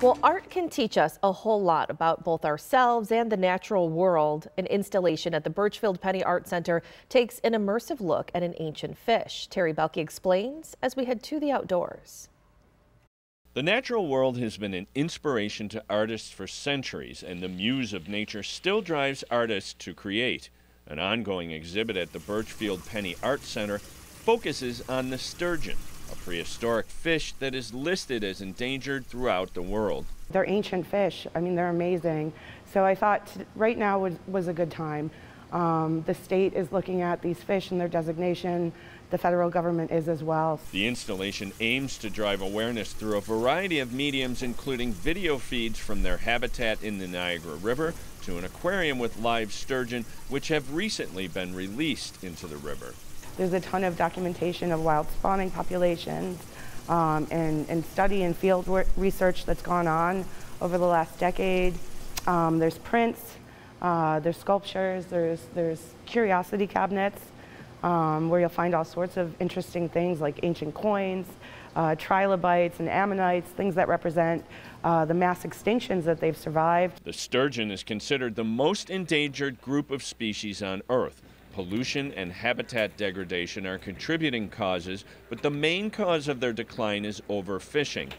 Well, art can teach us a whole lot about both ourselves and the natural world. An installation at the Burchfield Penney Art Center takes an immersive look at an ancient fish. Terry Belke explains as we head to the outdoors. The natural world has been an inspiration to artists for centuries, and the muse of nature still drives artists to create. An ongoing exhibit at the Burchfield Penney Art Center focuses on the sturgeon, a prehistoric fish that is listed as endangered throughout the world. They're ancient fish. I mean, they're amazing. So I thought right now was, was a good time. Um, the state is looking at these fish and their designation. The federal government is as well. The installation aims to drive awareness through a variety of mediums, including video feeds from their habitat in the Niagara River to an aquarium with live sturgeon, which have recently been released into the river. There's a ton of documentation of wild spawning populations um, and, and, study and field research that's gone on over the last decade. Um, there's prints, uh, there's sculptures, there's, there's curiosity cabinets um, where you'll find all sorts of interesting things like ancient coins, uh, trilobites and ammonites, things that represent uh, the mass extinctions that they've survived. The sturgeon is considered the most endangered group of species on Earth. Pollution and habitat degradation are contributing causes, but the main cause of their decline is overfishing.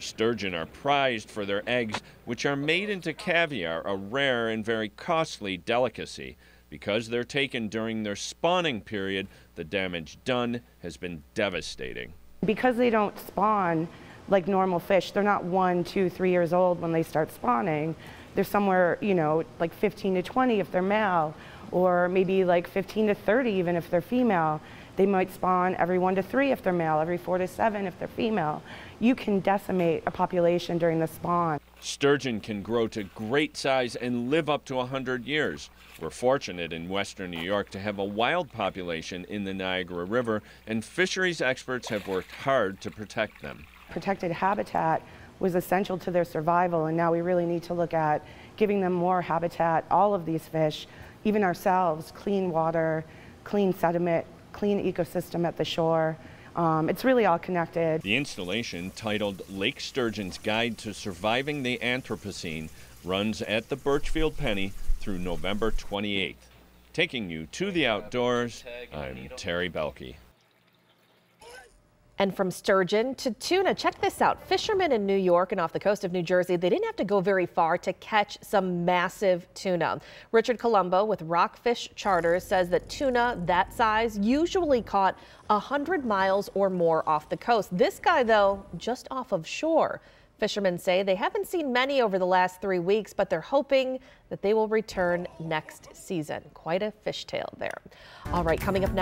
Sturgeon are prized for their eggs, which are made into caviar, a rare and very costly delicacy. Because they're taken during their spawning period, the damage done has been devastating. Because they don't spawn like normal fish, they're not one, two, three years old when they start spawning. They're somewhere, you know, like 15 to 20 if they're male or maybe like 15 to 30 even if they're female. They might spawn every one to three if they're male, every four to seven if they're female. You can decimate a population during the spawn. Sturgeon can grow to great size and live up to 100 years. We're fortunate in western New York to have a wild population in the Niagara River, and fisheries experts have worked hard to protect them. Protected habitat was essential to their survival, and now we really need to look at giving them more habitat, all of these fish, even ourselves, clean water, clean sediment, clean ecosystem at the shore. Um, it's really all connected. The installation, titled Lake Sturgeon's Guide to Surviving the Anthropocene, runs at the Burchfield Penney through November 28th. Taking you to the outdoors, I'm Terry Belke. And from sturgeon to tuna, check this out. Fishermen in New York and off the coast of New Jersey, they didn't have to go very far to catch some massive tuna. Richard Colombo with Rockfish Charters says that tuna that size usually caught 100 miles or more off the coast. This guy, though, just off of shore. Fishermen say they haven't seen many over the last three weeks, but they're hoping that they will return next season. Quite a fishtail there. All right, coming up next.